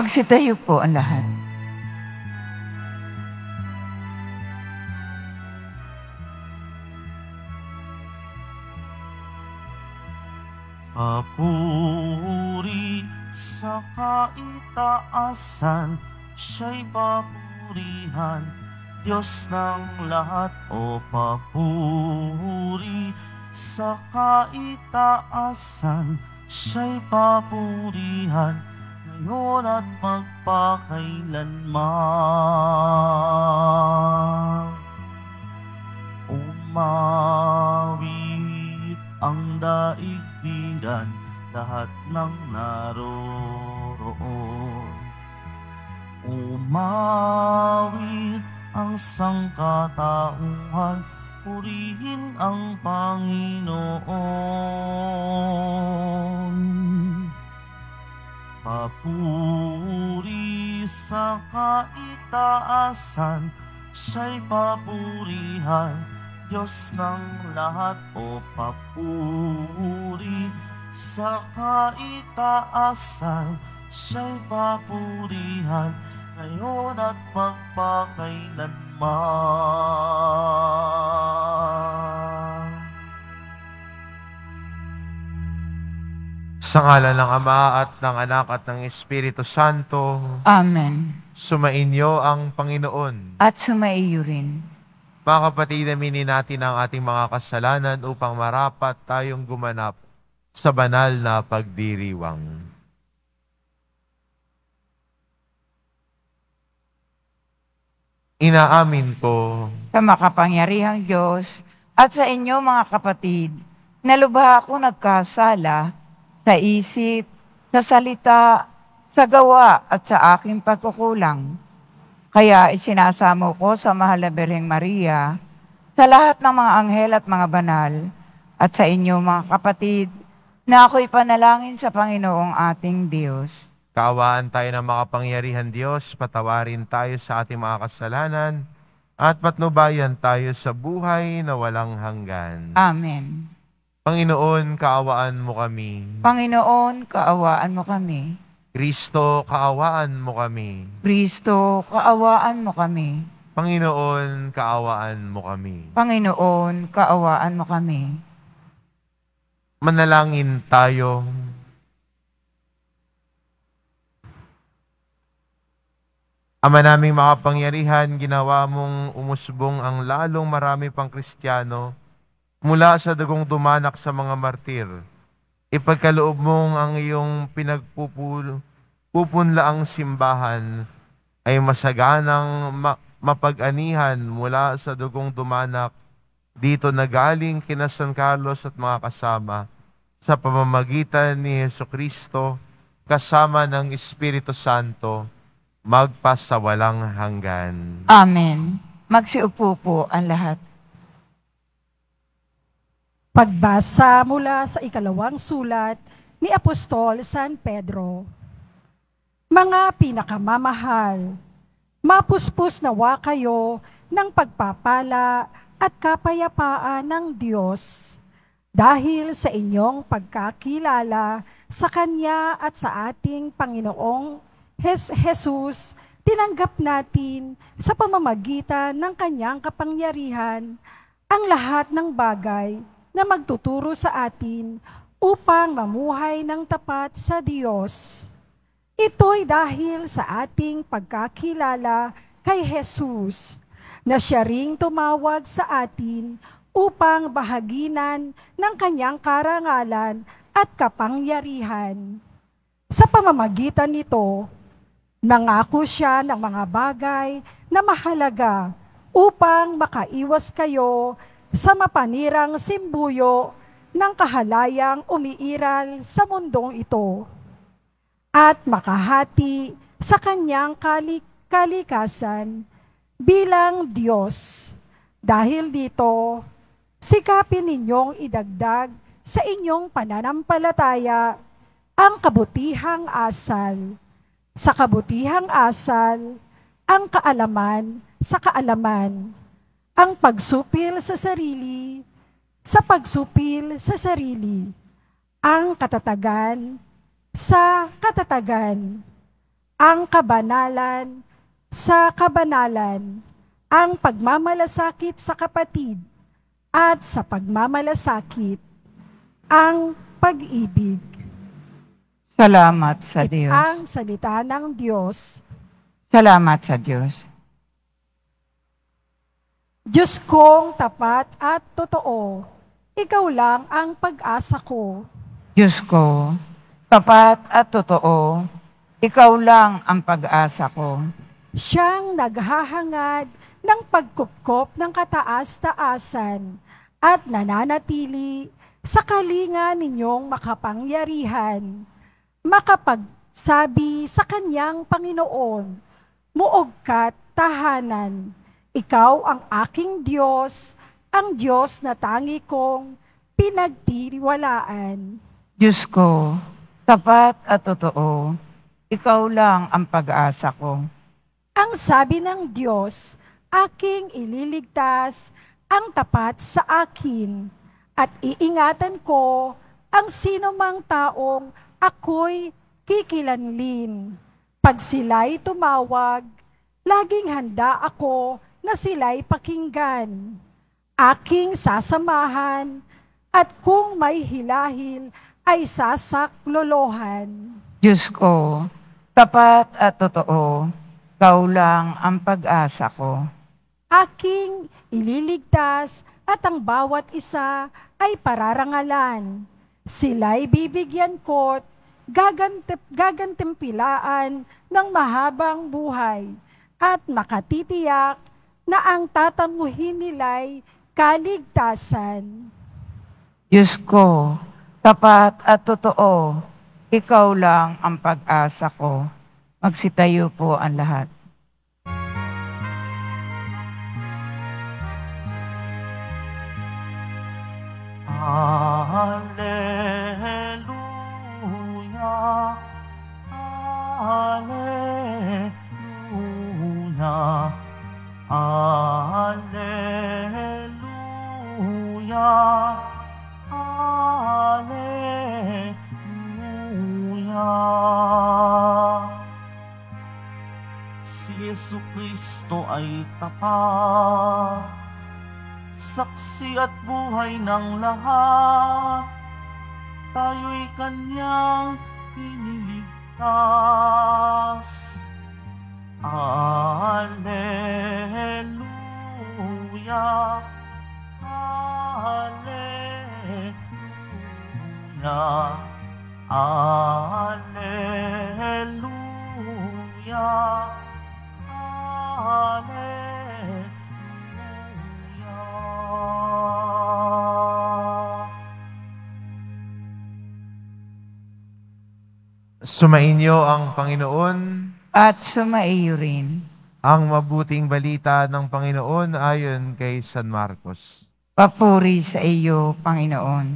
Magsitayo po ang lahat. Papuri sa kaitaasan, siya'y papurihan, Diyos ng lahat o papuri sa kaitaasan, siya'y papurihan, ngayon at magpakailanman. Umawit ang daigdigan, lahat ng naroroon. Umawit ang sangkatauhan, purihin ang Panginoon. Papuri sa kaitaasan, siya'y papurihan, Diyos ng lahat o papuri sa kaitaasan, siya'y papurihan, ngayon at magpakailanman. Sa ngala ng Ama at ng Anak at ng Espiritu Santo, Amen. sumainyo ang Panginoon. At sumaiyo rin. Mga kapatid, aminin natin ang ating mga kasalanan upang marapat tayong gumanap sa banal na pagdiriwang. Inaamin ko Sa makapangyarihang Diyos at sa inyo mga kapatid, na lubha ako nagkasala sa isip, sa salita, sa gawa at sa aking pagkukulang. Kaya isinasamo ko sa mahal na Birheng Maria, sa lahat ng mga anghel at mga banal, at sa inyo mga kapatid, na ako'y panalangin sa Panginoong ating Diyos. Kaawaan tayo ng makapangyarihan Diyos, patawarin tayo sa ating mga kasalanan, at patnubayan tayo sa buhay na walang hanggan. Amen. Panginoon, kaawaan mo kami. Panginoon, kaawaan mo kami. Kristo, kaawaan mo kami. Kristo, kaawaan mo kami. Panginoon, kaawaan mo kami. Panginoon, kaawaan mo kami. Manalangin tayo. Ama naming makapangyarihan, ginawa mong umusbong ang lalong marami pang Kristiyano mula sa dugong dumanak sa mga martir. Ipagkaloob mong ang iyong pinagpupunlaang simbahan ay masaganang ma- mapag-anihan mula sa dugong dumanak dito na galing kina San Carlos at mga kasama sa pamamagitan ni Yesu Kristo kasama ng Espiritu Santo magpasawalang hanggan. Amen. Magsiupo po ang lahat. Pagbasa mula sa ikalawang sulat ni Apostol San Pedro. Mga pinakamamahal, mapuspos nawa kayo ng pagpapala at kapayapaan ng Diyos dahil sa inyong pagkakilala sa Kanya at sa ating Panginoong Jes- Jesus, tinanggap natin sa pamamagitan ng Kanyang kapangyarihan ang lahat ng bagay na magtuturo sa atin upang mamuhay ng tapat sa Diyos. Ito'y dahil sa ating pagkakilala kay Jesus na siya ring tumawag sa atin upang bahaginan ng kanyang karangalan at kapangyarihan. Sa pamamagitan nito, nangako siya ng mga bagay na mahalaga upang makaiwas kayo sa mapanirang simbuyo ng kahalayang umiiral sa mundong ito at makahati sa kanyang kalik kalikasan bilang Diyos. Dahil dito, sikapin ninyong idagdag sa inyong pananampalataya ang kabutihang asal. Sa kabutihang asal, ang kaalaman sa kaalaman. Ang pagsupil sa sarili, sa pagsupil sa sarili. Ang katatagan sa katatagan. ang kabanalan sa kabanalan, ang pagmamalasakit sa kapatid, at sa pagmamalasakit, ang pag-ibig. Salamat sa Diyos. Ang salita ng Diyos. Salamat sa Diyos. Diyos kong tapat at totoo, ikaw lang ang pag-asa ko. Diyos ko, tapat at totoo, ikaw lang ang pag-asa ko. Siyang naghahangad ng pagkupkop ng kataas-taasan at nananatili sa kalinga ninyong makapangyarihan, makapagsabi sa kanyang Panginoon, Muog ka't tahanan, ikaw ang aking Diyos, ang Diyos na tangi kong pinagtiriwalaan. Diyos ko, tapat at totoo, ikaw lang ang pag-asa ko. Ang sabi ng Diyos, aking ililigtas ang tapat sa akin at iingatan ko ang sino mang taong ako'y kikilanlin. Pag sila'y tumawag, laging handa ako na sila'y pakinggan. Aking sasamahan at kung may hilahil ay sasaklolohan. Diyos ko, tapat at totoo, ikaw lang ang pag-asa ko. Aking ililigtas at ang bawat isa ay pararangalan. Sila'y bibigyan ko't gagantip, gagantimpilaan ng mahabang buhay at makatitiyak na ang tatanguhin nila'y kaligtasan. Diyos ko, tapat at totoo, ikaw lang ang pag-asa ko. Magsitayo po ang lahat. Hallelujah. Hallelujah. Hallelujah. Hallelujah. Si Yesu Kristo ay tapat, saksi at buhay ng lahat. Tayo'y kanyang iniligtas. Alleluia. Alleluia. Alleluia. Alleluia. Sumainyo ang Panginoon, At sumaiyo rin. ang mabuting balita ng Panginoon ayon kay San Marcos. Papuri sa iyo, Panginoon.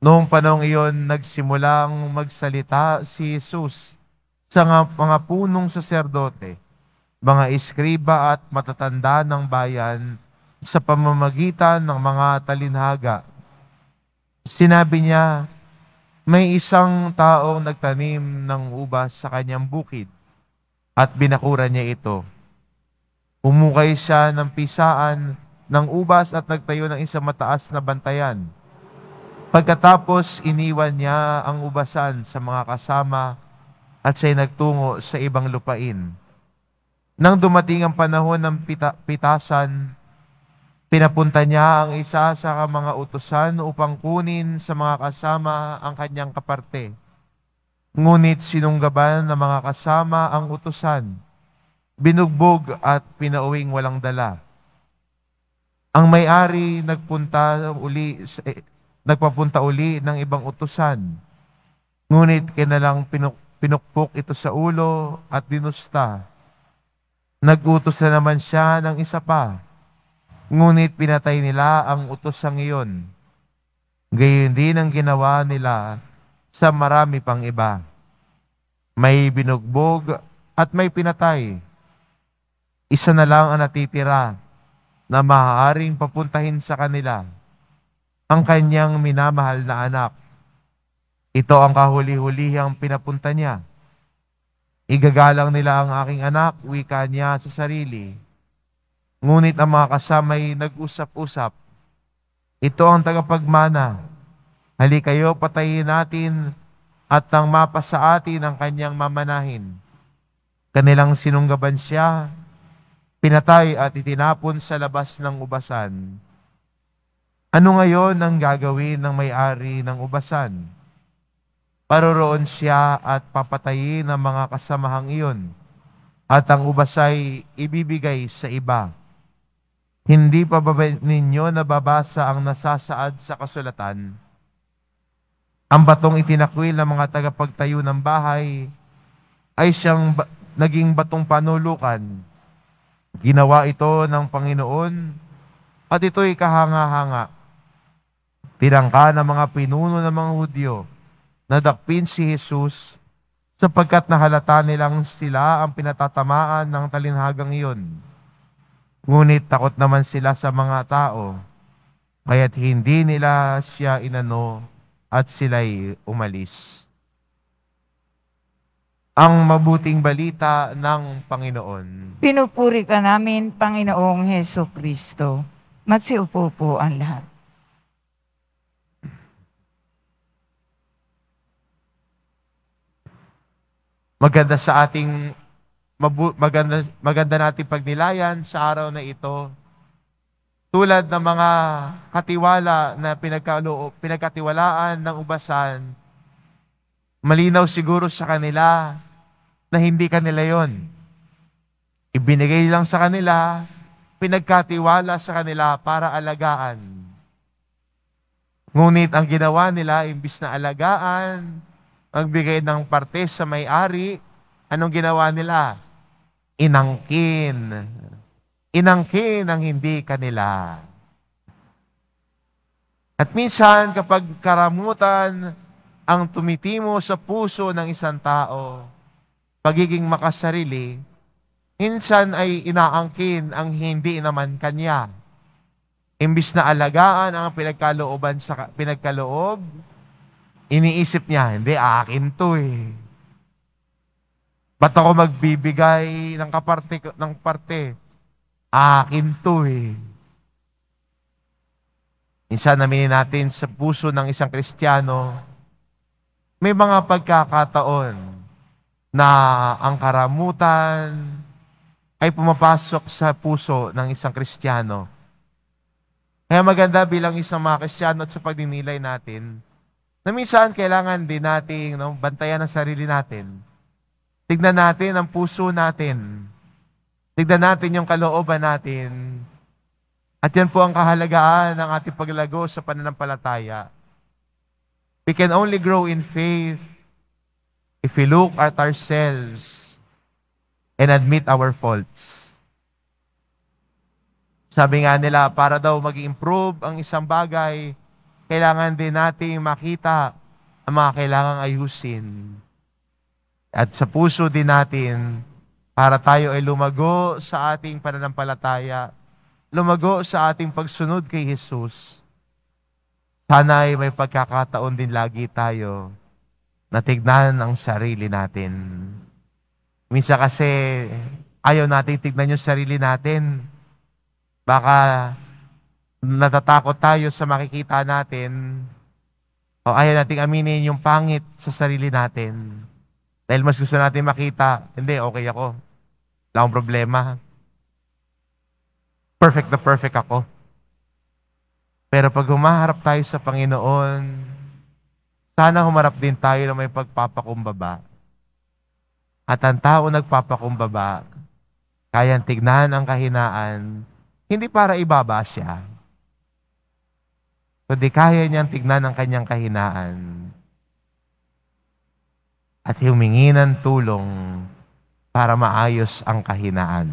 Noong panong iyon, nagsimulang magsalita si Jesus sa mga punong saserdote, mga iskriba at matatanda ng bayan sa pamamagitan ng mga talinhaga. Sinabi niya, may isang taong nagtanim ng ubas sa kanyang bukid at binakuran niya ito. Umukay siya ng pisaan ng ubas at nagtayo ng isang mataas na bantayan. Pagkatapos, iniwan niya ang ubasan sa mga kasama at siya'y nagtungo sa ibang lupain. Nang dumating ang panahon ng pita- pitasan, pinapunta niya ang isa sa mga utusan upang kunin sa mga kasama ang kanyang kaparte. Ngunit sinunggaban ng mga kasama ang utusan, binugbog at pinauwing walang dala. Ang may-ari nagpunta uli eh, nagpapunta uli ng ibang utusan. Ngunit kinalang pinuk, pinukpok ito sa ulo at dinusta. Nagutos na naman siya ng isa pa. Ngunit pinatay nila ang utosang iyon. Gayon din ang ginawa nila sa marami pang iba. May binugbog at may pinatay. Isa na lang ang natitira na maaaring papuntahin sa kanila ang kanyang minamahal na anak. Ito ang kahuli-hulihang pinapunta niya. Igagalang nila ang aking anak, wika niya sa sarili. Ngunit ang mga kasamay nag-usap-usap. Ito ang tagapagmana. Hali kayo, patayin natin at nang mapa sa atin ang kanyang mamanahin. Kanilang sinunggaban siya, pinatay at itinapon sa labas ng ubasan. Ano ngayon ang gagawin ng may-ari ng ubasan? Paroroon siya at papatayin ang mga kasamahang iyon, at ang ubasay ibibigay sa iba. Hindi pa ba ninyo nababasa ang nasasaad sa kasulatan? Ang batong itinakwil ng mga tagapagtayo ng bahay ay siyang ba- naging batong panulukan. Ginawa ito ng Panginoon at ito'y kahanga-hanga. Tinangka ng mga pinuno ng mga Hudyo nadakpin si Jesus sapagkat nahalata nilang sila ang pinatatamaan ng talinhagang iyon. Ngunit takot naman sila sa mga tao, kaya't hindi nila siya inano at sila'y umalis. Ang mabuting balita ng Panginoon. Pinupuri ka namin, Panginoong Heso Kristo. Magsiupo po ang lahat. Maganda sa ating mabu- maganda maganda nating pagnilayan sa araw na ito. Tulad ng mga katiwala na pinagkaloob, pinagkatiwalaan ng ubasan, malinaw siguro sa kanila na hindi kanila yon. Ibinigay lang sa kanila, pinagkatiwala sa kanila para alagaan. Ngunit ang ginawa nila, imbis na alagaan, magbigay ng parte sa may-ari, anong ginawa nila? Inangkin. Inangkin ang hindi kanila. At minsan, kapag karamutan ang tumitimo sa puso ng isang tao, pagiging makasarili, minsan ay inaangkin ang hindi naman kanya. Imbis na alagaan ang pinagkalooban sa pinagkaloob, iniisip niya, hindi, akin to eh. Ba't ako magbibigay ng kaparte, ng parte? Akin to eh. Minsan naminin natin sa puso ng isang Kristiyano, may mga pagkakataon na ang karamutan ay pumapasok sa puso ng isang Kristiyano. Kaya maganda bilang isang mga Kristiyano at sa pagninilay natin, na minsan kailangan din nating no, bantayan ang sarili natin. Tignan natin ang puso natin. Tignan natin yung kalooban natin. At yan po ang kahalagaan ng ating paglago sa pananampalataya. We can only grow in faith if we look at ourselves and admit our faults. Sabi nga nila, para daw mag-improve ang isang bagay, kailangan din nating makita ang mga kailangang ayusin. At sa puso din natin, para tayo ay lumago sa ating pananampalataya, lumago sa ating pagsunod kay Jesus. Sana ay may pagkakataon din lagi tayo na tignan ang sarili natin. Minsan kasi ayaw nating tignan yung sarili natin. Baka natatakot tayo sa makikita natin o ayaw nating aminin yung pangit sa sarili natin. Dahil mas gusto natin makita, hindi, okay ako. Wala akong problema. Perfect na perfect ako. Pero pag humaharap tayo sa Panginoon, sana humarap din tayo na may pagpapakumbaba. At ang tao nagpapakumbaba, kayang tignan ang kahinaan, hindi para ibaba siya, kundi kaya niyang tignan ang kanyang kahinaan at humingi ng tulong para maayos ang kahinaan.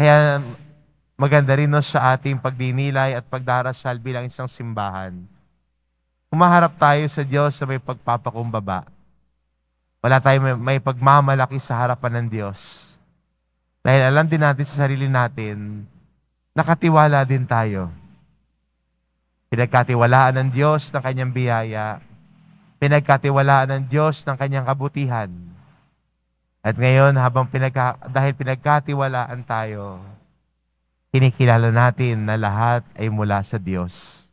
Kaya maganda rin no, sa ating pagdinilay at pagdarasal bilang isang simbahan. Humaharap tayo sa Diyos sa may pagpapakumbaba. Wala tayong may, may pagmamalaki sa harapan ng Diyos. Dahil alam din natin sa sarili natin, nakatiwala din tayo. Pinagkatiwalaan ng Diyos ng kanyang biyaya. Pinagkatiwalaan ng Diyos ng kanyang kabutihan. At ngayon, habang pinagka, dahil pinagkatiwalaan tayo, kinikilala natin na lahat ay mula sa Diyos.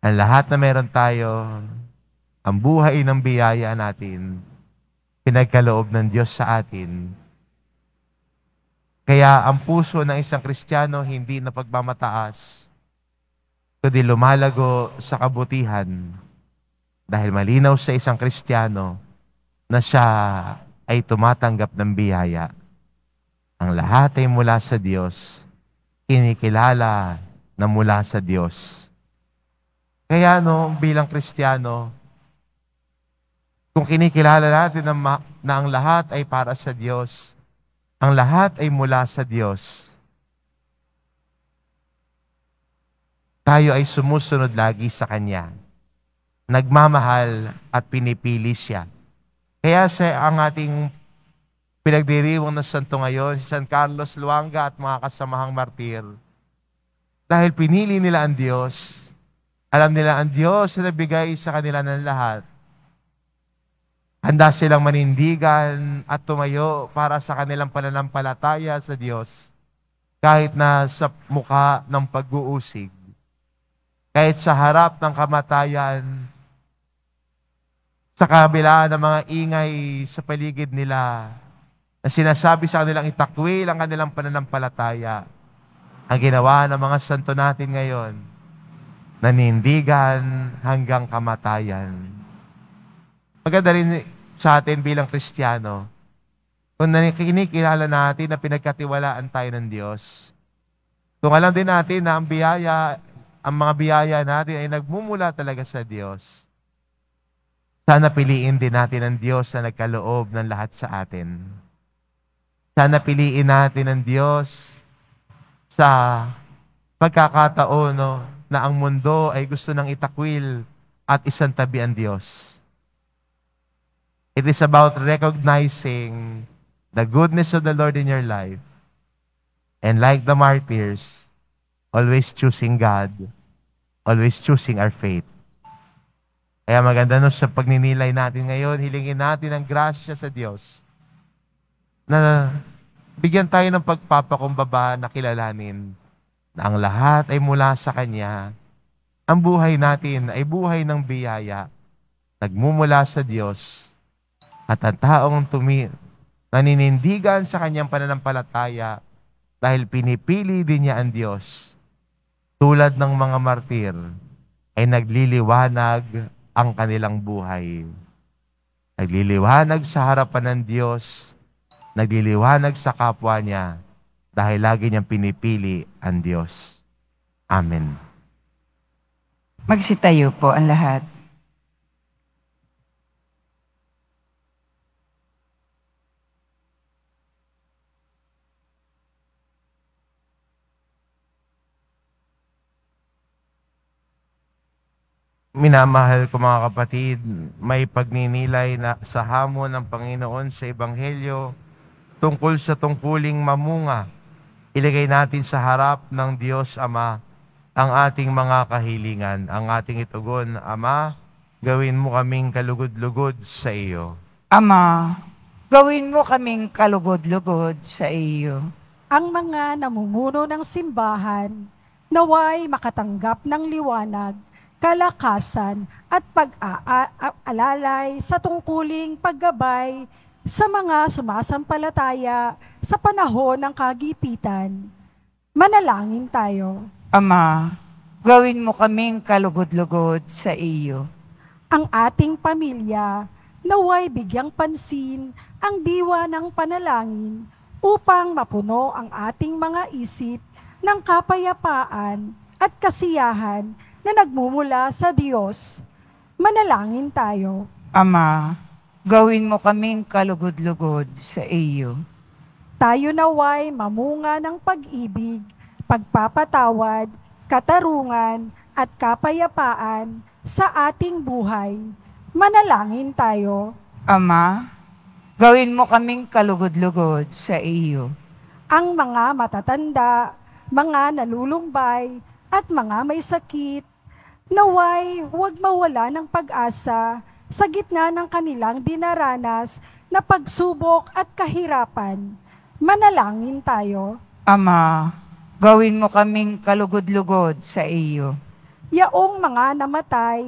Ang lahat na meron tayo, ang buhay ng biyaya natin, pinagkaloob ng Diyos sa atin. Kaya ang puso ng isang Kristiyano hindi na pagmamataas, kundi lumalago sa kabutihan dahil malinaw sa isang Kristiyano na siya ay tumatanggap ng biyaya. Ang lahat ay mula sa Diyos, kinikilala na mula sa Diyos. Kaya no, bilang Kristiyano, kung kinikilala natin na, na ang lahat ay para sa Diyos, ang lahat ay mula sa Diyos, tayo ay sumusunod lagi sa Kanya. Nagmamahal at pinipili siya. Kaya sa ang ating pinagdiriwang na santo ngayon, si San Carlos Luanga at mga kasamahang martir, dahil pinili nila ang Diyos, alam nila ang Diyos na nabigay sa kanila ng lahat, handa silang manindigan at tumayo para sa kanilang pananampalataya sa Diyos, kahit na sa mukha ng pag-uusig. Kahit sa harap ng kamatayan, sa kabila ng mga ingay sa paligid nila, na sinasabi sa kanilang itakwil ang kanilang pananampalataya, ang ginawa ng mga santo natin ngayon, nanindigan hanggang kamatayan. Maganda rin sa atin bilang Kristiyano, kung kinikilala natin na pinagkatiwalaan tayo ng Diyos, kung alam din natin na ang biyaya ang mga biyaya natin ay nagmumula talaga sa Diyos. Sana piliin din natin ang Diyos na nagkaloob ng lahat sa atin. Sana piliin natin ang Diyos sa pagkakataon no, na ang mundo ay gusto ng itakwil at isang tabi ang Diyos. It is about recognizing the goodness of the Lord in your life. And like the martyrs, always choosing God, always choosing our faith. Kaya maganda no sa pagninilay natin ngayon, hilingin natin ang grasya sa Diyos na bigyan tayo ng pagpapakumbaba na kilalanin na ang lahat ay mula sa Kanya. Ang buhay natin ay buhay ng biyaya, nagmumula sa Diyos, at ang taong tumi naninindigan sa Kanyang pananampalataya dahil pinipili din niya ang Diyos tulad ng mga martir, ay nagliliwanag ang kanilang buhay. Nagliliwanag sa harapan ng Diyos, nagliliwanag sa kapwa niya, dahil lagi niyang pinipili ang Diyos. Amen. Magsitayo po ang lahat. Minamahal ko mga kapatid, may pagninilay na sa hamon ng Panginoon sa Ebanghelyo tungkol sa tungkuling mamunga. Ilagay natin sa harap ng Diyos Ama ang ating mga kahilingan, ang ating itugon, Ama, gawin mo kaming kalugod-lugod sa iyo. Ama, gawin mo kaming kalugod-lugod sa iyo. Ang mga namumuno ng simbahan, naway makatanggap ng liwanag kalakasan at pag-aalalay sa tungkuling paggabay sa mga sumasampalataya sa panahon ng kagipitan. Manalangin tayo. Ama, gawin mo kaming kalugod-lugod sa iyo. Ang ating pamilya naway bigyang pansin ang diwa ng panalangin upang mapuno ang ating mga isip ng kapayapaan at kasiyahan na nagmumula sa Diyos. Manalangin tayo. Ama, gawin mo kaming kalugod-lugod sa iyo. Tayo naway mamunga ng pag-ibig, pagpapatawad, katarungan, at kapayapaan sa ating buhay. Manalangin tayo. Ama, gawin mo kaming kalugod-lugod sa iyo. Ang mga matatanda, mga nalulumbay, at mga may sakit. Naway, huwag mawala ng pag-asa sa gitna ng kanilang dinaranas na pagsubok at kahirapan. Manalangin tayo. Ama, gawin mo kaming kalugod-lugod sa iyo. Yaong mga namatay,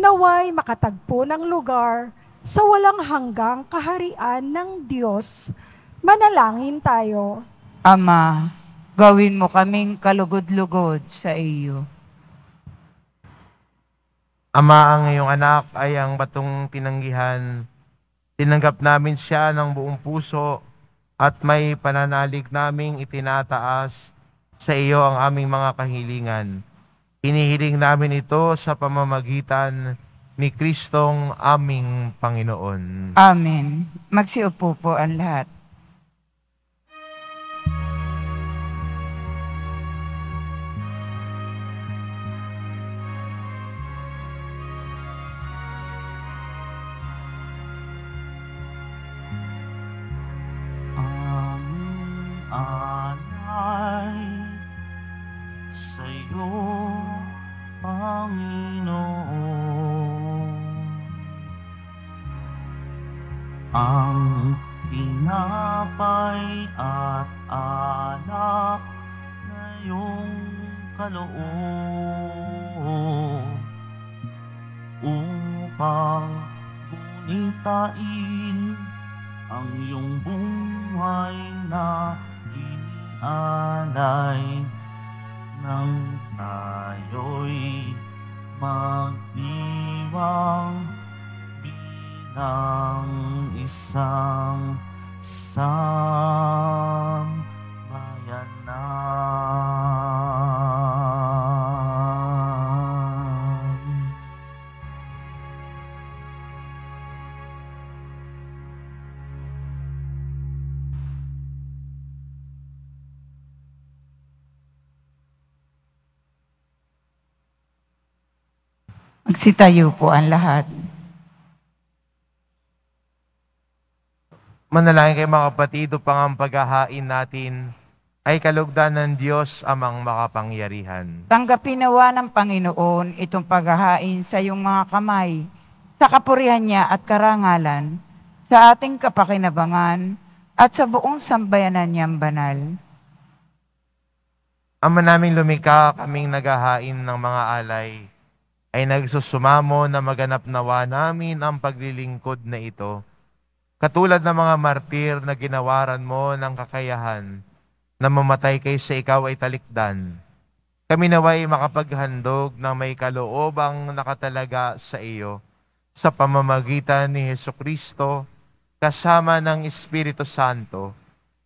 naway makatagpo ng lugar sa walang hanggang kaharian ng Diyos. Manalangin tayo. Ama, gawin mo kaming kalugod-lugod sa iyo. Ama, ang iyong anak ay ang batong tinanggihan. Tinanggap namin siya ng buong puso at may pananalig naming itinataas sa iyo ang aming mga kahilingan. Hinihiling namin ito sa pamamagitan ni Kristong aming Panginoon. Amen. Magsiupo po ang lahat. Upang gunitain ang iyong buhay na inialay nang tayo'y magdiwang bilang isang sambayanan. Magsitayo po ang lahat. Manalangin kayo mga kapatid upang ang paghahain natin ay kalugdan ng Diyos amang makapangyarihan. Tanggapin nawa ng Panginoon itong paghahain sa iyong mga kamay, sa kapurihan niya at karangalan, sa ating kapakinabangan, at sa buong sambayanan niyang banal. Ama naming lumika, kaming naghahain ng mga alay, ay nagsusumamo na maganap nawa namin ang paglilingkod na ito. Katulad ng mga martir na ginawaran mo ng kakayahan na mamatay kay sa ikaw ay talikdan. Kami naway makapaghandog ng may kaloobang nakatalaga sa iyo sa pamamagitan ni Heso Kristo kasama ng Espiritu Santo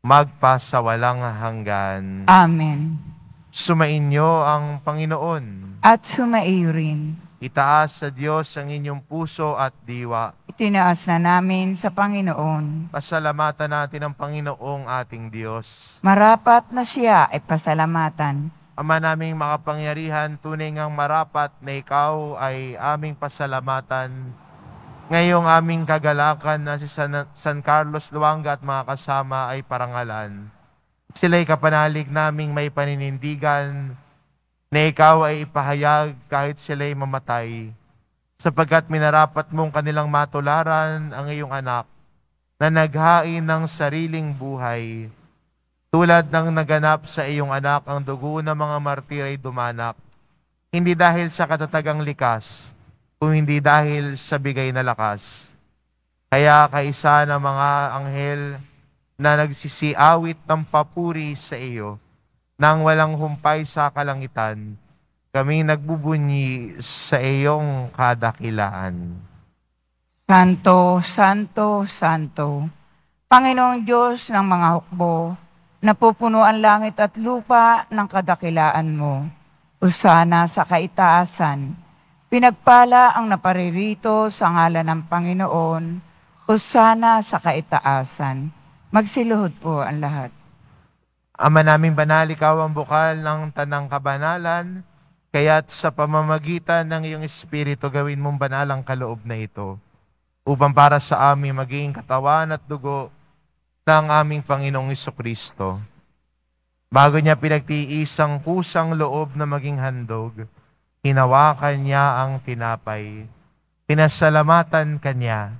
magpa sa walang hanggan. Amen. Sumainyo ang Panginoon. At sumaiyo rin. Itaas sa Diyos ang inyong puso at diwa. Itinaas na namin sa Panginoon. Pasalamatan natin ang Panginoong ating Diyos. Marapat na siya ay pasalamatan. Ama naming makapangyarihan, tunay ngang marapat na ikaw ay aming pasalamatan. Ngayong aming kagalakan na si San, San Carlos Luanga at mga kasama ay parangalan. Sila'y kapanalig naming may paninindigan na ikaw ay ipahayag kahit sila'y mamatay, sapagkat minarapat mong kanilang matularan ang iyong anak na naghain ng sariling buhay. Tulad ng naganap sa iyong anak ang dugo ng mga martir ay dumanak, hindi dahil sa katatagang likas, kung hindi dahil sa bigay na lakas. Kaya kaisa ng mga anghel na nagsisiawit ng papuri sa iyo, nang walang humpay sa kalangitan, kami nagbubunyi sa iyong kadakilaan. Santo, Santo, Santo, Panginoong Diyos ng mga hukbo, napupuno ang langit at lupa ng kadakilaan mo. Usana sa kaitaasan, pinagpala ang naparirito sa ngalan ng Panginoon, Usana sa kaitaasan. Magsiluhod po ang lahat. Ama naming banal, ikaw ang bukal ng tanang kabanalan, kaya't sa pamamagitan ng iyong Espiritu gawin mong banal ang kaloob na ito, upang para sa amin maging katawan at dugo ng aming Panginoong Kristo. Bago niya pinagtiis ang kusang loob na maging handog, hinawakan niya ang tinapay. Pinasalamatan kanya.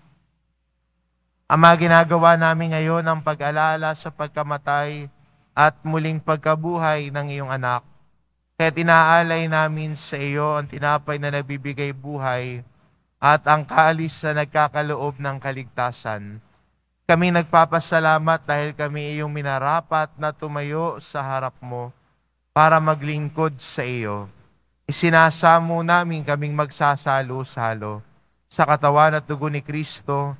Ama, ginagawa namin ngayon ang pag-alala sa pagkamatay at muling pagkabuhay ng iyong anak. Kaya tinaalay namin sa iyo ang tinapay na nagbibigay buhay at ang kalis na nagkakaloob ng kaligtasan. Kami nagpapasalamat dahil kami iyong minarapat na tumayo sa harap mo para maglingkod sa iyo. Isinasamo namin kaming magsasalo-salo sa katawan at dugo ni Kristo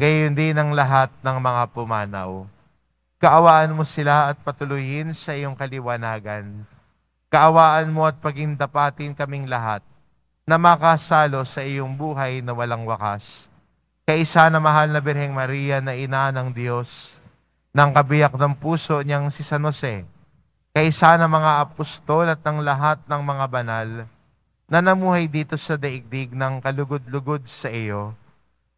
gayon din ang lahat ng mga pumanaw. Kaawaan mo sila at patuloyin sa iyong kaliwanagan. Kaawaan mo at pagintapatin kaming lahat na makasalo sa iyong buhay na walang wakas. Kaisa na mahal na Birheng Maria na ina ng Diyos, ng kabiyak ng puso niyang si San Jose, kaisa na mga apostol at ng lahat ng mga banal na namuhay dito sa daigdig ng kalugod-lugod sa iyo,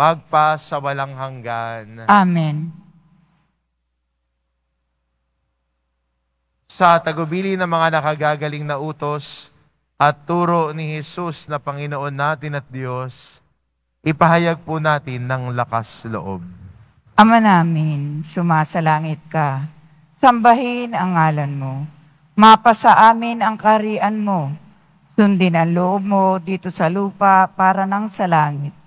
magpa sa walang hanggan. Amen. Sa tagubili ng mga nakagagaling na utos at turo ni Jesus na Panginoon natin at Diyos, ipahayag po natin ng lakas loob. Ama namin, sumasalangit ka. Sambahin ang ngalan mo. Mapasa amin ang karian mo. Sundin ang loob mo dito sa lupa para nang sa langit.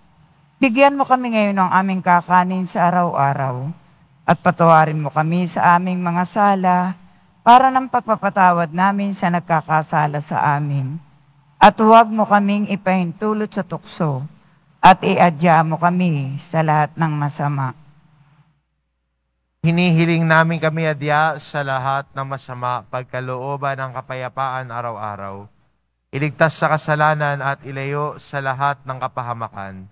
Bigyan mo kami ngayon ng aming kakanin sa araw-araw at patawarin mo kami sa aming mga sala para ng pagpapatawad namin sa nagkakasala sa amin. At huwag mo kaming ipahintulot sa tukso at iadya mo kami sa lahat ng masama. Hinihiling namin kami adya sa lahat ng masama pagkalooban ng kapayapaan araw-araw. Iligtas sa kasalanan at ilayo sa lahat ng kapahamakan.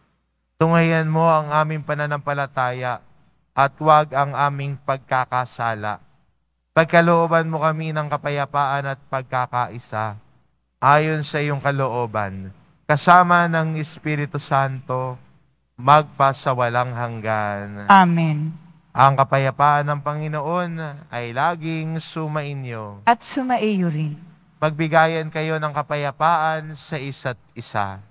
Tunghayan mo ang aming pananampalataya at huwag ang aming pagkakasala. Pagkalooban mo kami ng kapayapaan at pagkakaisa ayon sa iyong kalooban, kasama ng Espiritu Santo, magpasawalang hanggan. Amen. Ang kapayapaan ng Panginoon ay laging sumainyo. At sumaiyo rin. Magbigayan kayo ng kapayapaan sa isa't isa.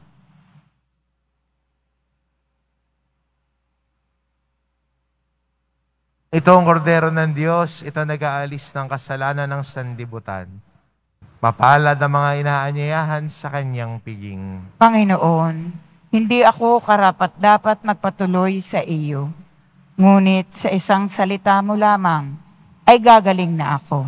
Ito ang kordero ng Diyos, ito nag-aalis ng kasalanan ng sanlibutan. Mapalad ang mga inaanyayahan sa kanyang piging. Panginoon, hindi ako karapat dapat magpatuloy sa iyo. Ngunit sa isang salita mo lamang, ay gagaling na ako.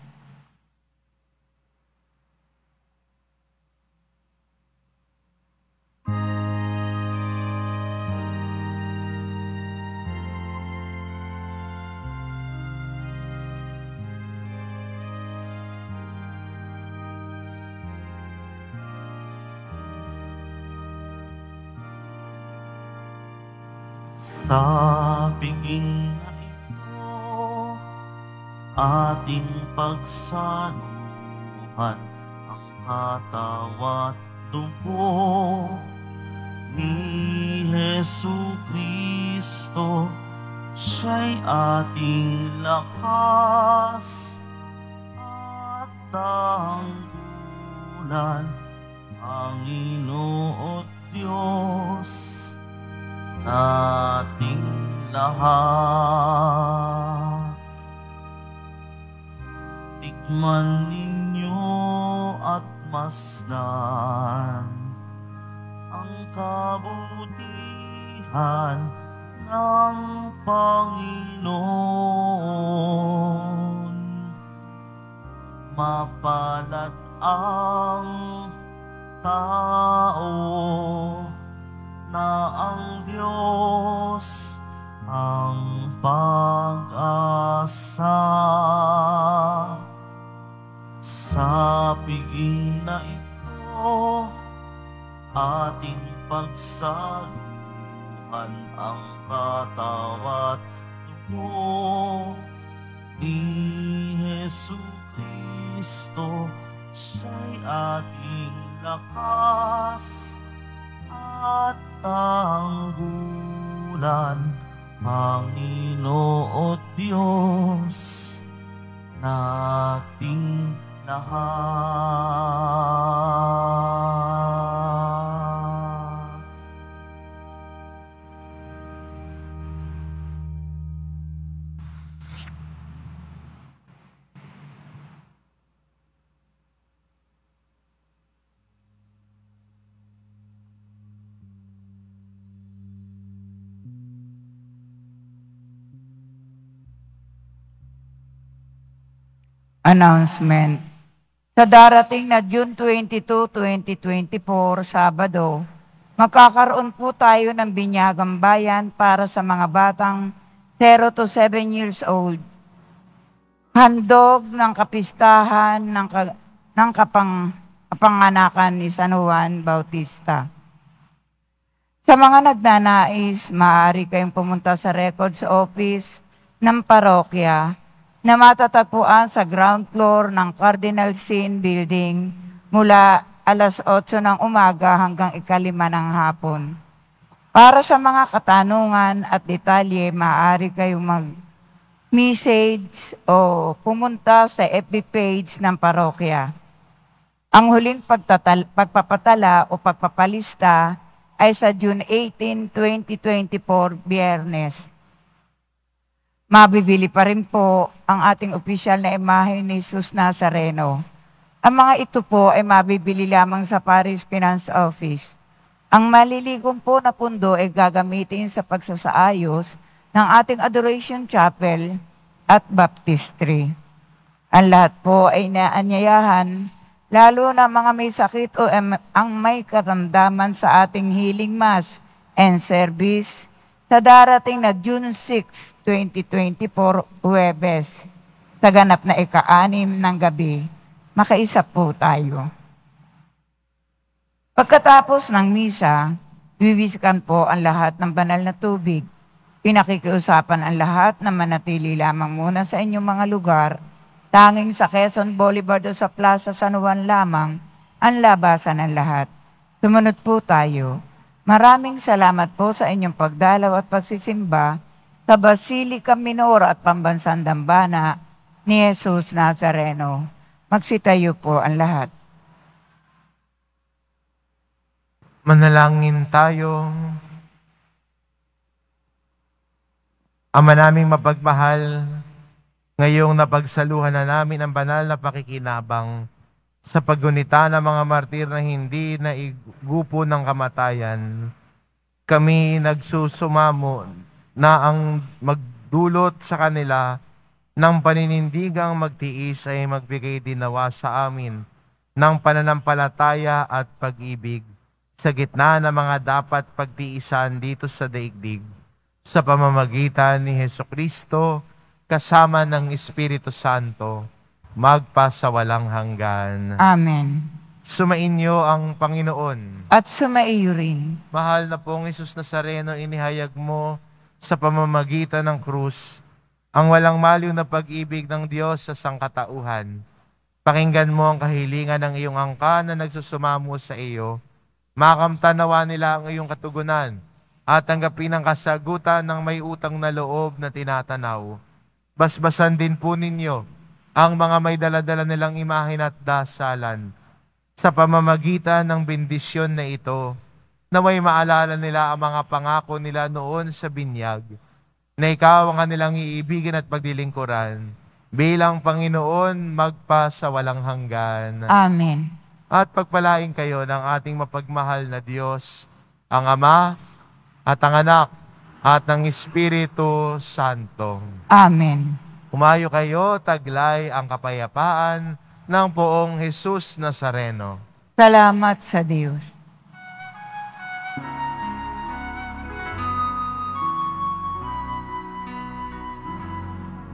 Sa piging na ito, ating pagsaluhan ang katawa at dugo ni Jesu Kristo. Siya'y ating lakas at tanggulan, Panginoon Diyos nating lahat. Tikman ninyo at masdan ang kabutihan ng Panginoon. Mapalad ang tao na ang Diyos ang pag-asa. Sa piging na ito, ating pagsaluhan ang katawat dugo ni Jesu Kristo. Siya'y ating lakas at tanggulan, Panginoon Diyos, nating lahat. Announcement. Sa darating na June 22, 2024, Sabado, magkakaroon po tayo ng binyagang bayan para sa mga batang 0 to 7 years old. Handog ng kapistahan ng, ka- ng kapang, kapanganakan ni San Juan Bautista. Sa mga nagnanais, maaari kayong pumunta sa records office ng parokya na matatagpuan sa ground floor ng Cardinal Sin Building mula alas 8 ng umaga hanggang ikalima ng hapon. Para sa mga katanungan at detalye, maaari kayong mag-message o pumunta sa FB page ng parokya. Ang huling pagpapatala o pagpapalista ay sa June 18, 2024, Biyernes. Mabibili pa rin po ang ating opisyal na imahe ni Jesus Nazareno. Ang mga ito po ay mabibili lamang sa Paris Finance Office. Ang maliligong po na pundo ay gagamitin sa pagsasaayos ng ating Adoration Chapel at Baptistry. Ang lahat po ay naanyayahan lalo na mga may sakit o ang may karamdaman sa ating healing mass and service sa darating na June 6, 2024, Huwebes, sa ganap na ika-anim ng gabi. Makaisa po tayo. Pagkatapos ng misa, wiwisikan po ang lahat ng banal na tubig. Pinakikiusapan ang lahat na manatili lamang muna sa inyong mga lugar Tanging sa Quezon Boulevard o sa Plaza San Juan lamang ang labasan ng lahat. Sumunod po tayo. Maraming salamat po sa inyong pagdalaw at pagsisimba sa Basilica Minor at Pambansang Dambana ni Jesus Nazareno. Magsitayo po ang lahat. Manalangin tayo. Ama naming mapagmahal, ngayong napagsaluhan na namin ang banal na pakikinabang sa paggunita ng mga martir na hindi na igupo ng kamatayan, kami nagsusumamo na ang magdulot sa kanila ng paninindigang magtiis ay magbigay dinawa sa amin ng pananampalataya at pag-ibig sa gitna ng mga dapat pagtiisan dito sa daigdig. Sa pamamagitan ni Heso Kristo kasama ng Espiritu Santo magpasawalang hanggan. Amen. Sumainyo ang Panginoon. At sumaiyo rin. Mahal na pong Isus Nazareno, inihayag mo sa pamamagitan ng krus ang walang maliw na pag-ibig ng Diyos sa sangkatauhan. Pakinggan mo ang kahilingan ng iyong angka na nagsusumamo sa iyo. Makamtanawa nila ang iyong katugunan at tanggapin ang kasagutan ng may utang na loob na tinatanaw. Basbasan din po ninyo ang mga may daladala nilang imahin at dasalan sa pamamagitan ng bendisyon na ito, naway maalala nila ang mga pangako nila noon sa binyag, na ikaw ang kanilang iibigin at pagdilingkuran, bilang Panginoon magpa sa walang hanggan. Amen. At pagpalain kayo ng ating mapagmahal na Diyos, ang Ama at ang Anak at ng Espiritu Santo. Amen. Humayo kayo, taglay ang kapayapaan ng poong Jesus Nazareno. Salamat sa Diyos.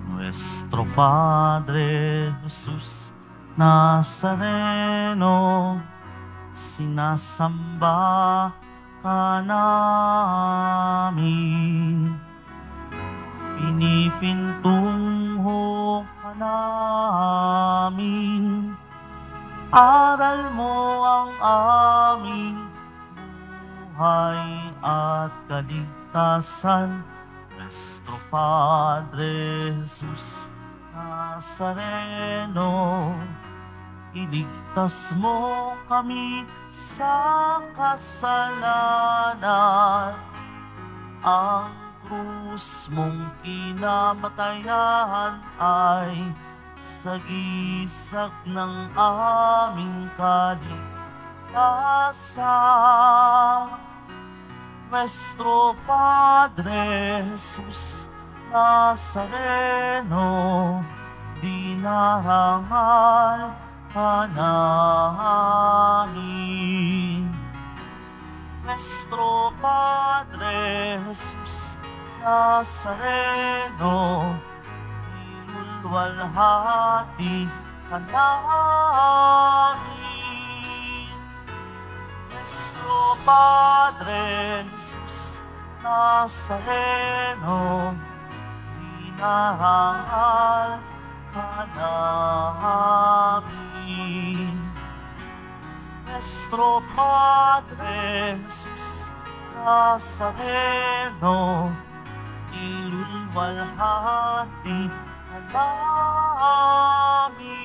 Nuestro Padre Jesús Nazareno, sinasamba ka namin. Pinipintungo ka namin. Aral mo ang aming buhay at kaligtasan. Nuestro Padre Jesus Nazareno, iligtas mo kami sa kasalanan. Ang krus mong kinamatayan ay sagisag ng aming kaligtasan. Nuestro Padre Jesus Nazareno, dinarangal ka namin. Nuestro Padre Jesus Nazareno, inulwalhati ka namin. Nuestro Padre Jesus Nazareno, dinarangal ka namin. Nuestro Padre Jesus Nazareno, iliwalhati Alamin